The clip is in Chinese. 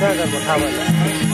这个不太稳。